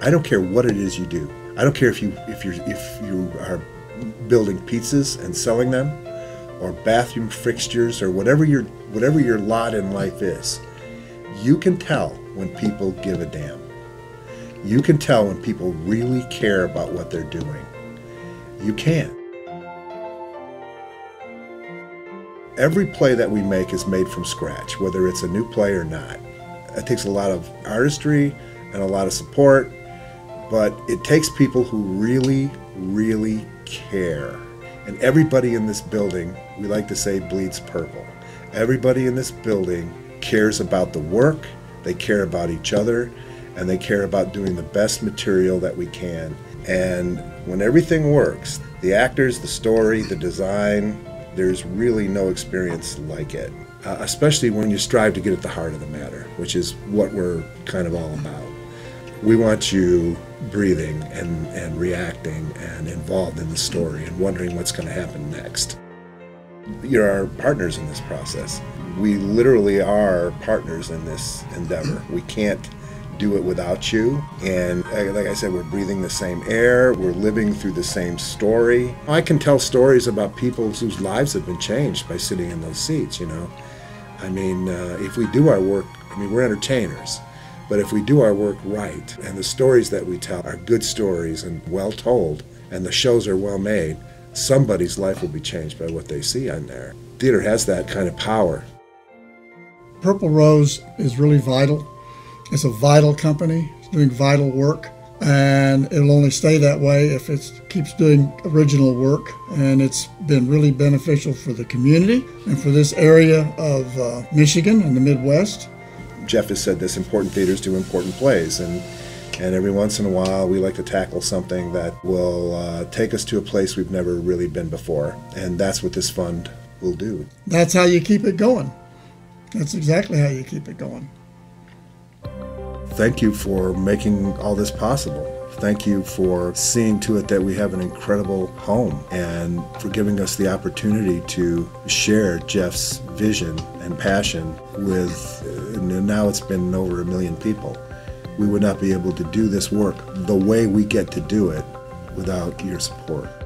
I don't care what it is you do. I don't care if you if you if you are building pizzas and selling them, or bathroom fixtures, or whatever your whatever your lot in life is. You can tell when people give a damn. You can tell when people really care about what they're doing. You can. Every play that we make is made from scratch, whether it's a new play or not. It takes a lot of artistry and a lot of support, but it takes people who really, really care. And everybody in this building, we like to say, bleeds purple. Everybody in this building cares about the work, they care about each other, and they care about doing the best material that we can. And when everything works, the actors, the story, the design, there's really no experience like it. Uh, especially when you strive to get at the heart of the matter, which is what we're kind of all about. We want you breathing and, and reacting and involved in the story and wondering what's going to happen next. You're our partners in this process. We literally are partners in this endeavor. We can't do it without you. And uh, like I said, we're breathing the same air, we're living through the same story. I can tell stories about people whose lives have been changed by sitting in those seats, you know. I mean, uh, if we do our work, I mean, we're entertainers. But if we do our work right, and the stories that we tell are good stories and well told, and the shows are well made, somebody's life will be changed by what they see on there. Theater has that kind of power. Purple Rose is really vital. It's a vital company, it's doing vital work, and it'll only stay that way if it keeps doing original work. And it's been really beneficial for the community and for this area of uh, Michigan and the Midwest. Jeff has said this important theaters do important plays, and and every once in a while we like to tackle something that will uh, take us to a place we've never really been before, and that's what this fund will do. That's how you keep it going. That's exactly how you keep it going. Thank you for making all this possible. Thank you for seeing to it that we have an incredible home and for giving us the opportunity to share Jeff's vision and passion with, now it's been over a million people. We would not be able to do this work the way we get to do it without your support.